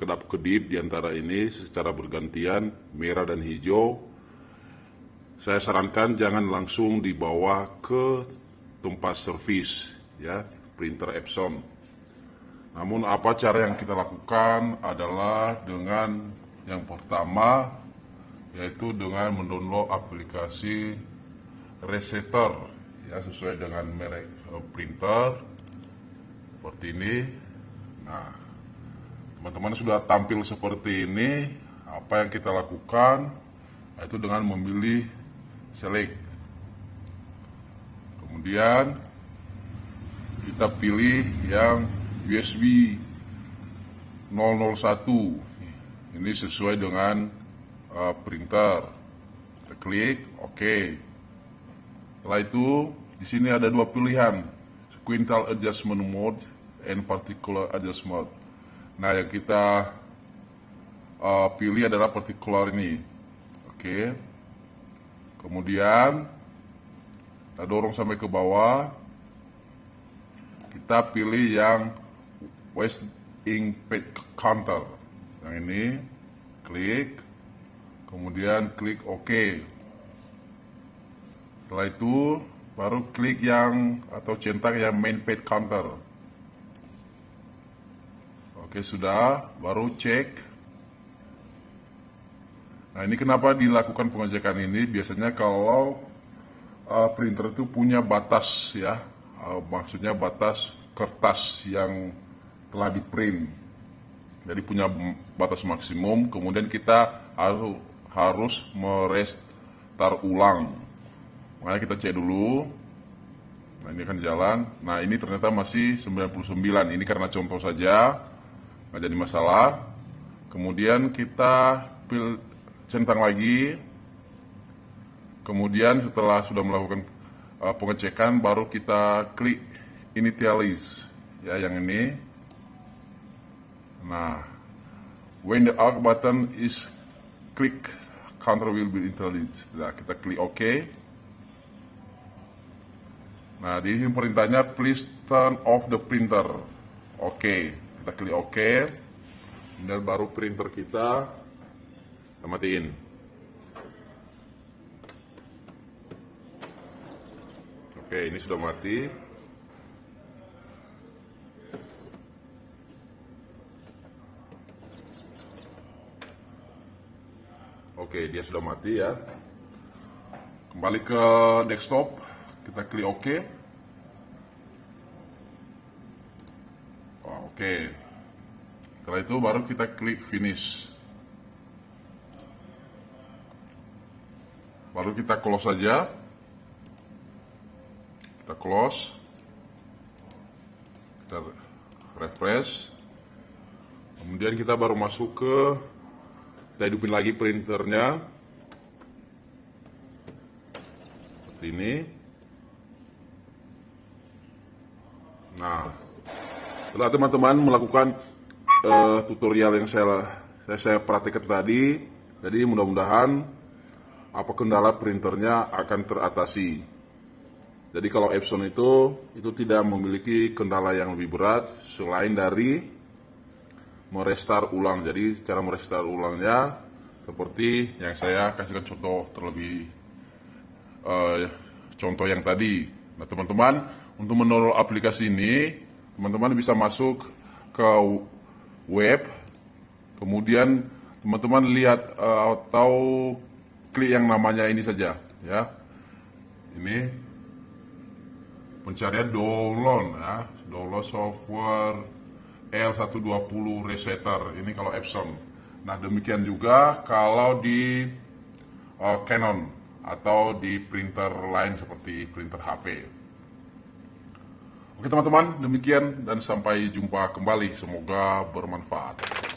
kedap-kedip di antara ini secara bergantian merah dan hijau. Saya sarankan jangan langsung dibawa ke tempat servis ya printer Epson. Namun apa cara yang kita lakukan adalah dengan yang pertama yaitu dengan mendownload aplikasi Resetter ya sesuai dengan merek eh, printer seperti ini. Nah, teman-teman sudah tampil seperti ini, apa yang kita lakukan yaitu dengan memilih select. Kemudian kita pilih yang USB 001. Ini sesuai dengan uh, printer. Kita klik OK. Setelah itu di sini ada dua pilihan, sequential adjustment mode and particular adjustment. Nah, yang kita uh, pilih adalah particular ini. Oke. Kemudian kita dorong sampai ke bawah. Kita pilih yang West Ink Counter. Yang ini klik. Kemudian klik OK. Setelah itu baru klik yang atau centang yang main page counter. Oke sudah, baru cek. Nah ini kenapa dilakukan pengecekan ini? Biasanya kalau uh, printer itu punya batas ya, uh, maksudnya batas kertas yang telah di print. Jadi punya batas maksimum, kemudian kita harus harus merestart ulang. Makanya kita cek dulu. Nah ini akan jalan. Nah ini ternyata masih 99. Ini karena contoh saja nggak jadi masalah. Kemudian kita pil centang lagi. Kemudian setelah sudah melakukan uh, pengecekan, baru kita klik initialize ya yang ini. Nah, when the out button is click, counter will be initialized. Nah, kita klik OK. Nah, di sini perintahnya please turn off the printer. Oke. Okay kita klik OK dan baru printer kita kita matiin oke ini sudah mati Oke, dia sudah mati ya. Kembali ke desktop, kita klik OK. Oke. Setelah itu baru kita klik finish. Baru kita close saja. Kita close. Kita refresh. Kemudian kita baru masuk ke kita hidupin lagi printernya. Seperti ini. Nah, setelah teman-teman melakukan uh, tutorial yang saya, saya saya praktekkan tadi, jadi mudah-mudahan apa kendala printernya akan teratasi. Jadi kalau Epson itu itu tidak memiliki kendala yang lebih berat selain dari merestart ulang. Jadi cara merestart ulangnya seperti yang saya kasihkan contoh terlebih uh, contoh yang tadi. Nah teman-teman untuk mendownload aplikasi ini teman-teman bisa masuk ke web, kemudian teman-teman lihat uh, atau klik yang namanya ini saja, ya. Ini pencarian download, ya, download software L120 Resetter. Ini kalau Epson. Nah demikian juga kalau di uh, Canon atau di printer lain seperti printer HP. Oke teman-teman, demikian dan sampai jumpa kembali. Semoga bermanfaat.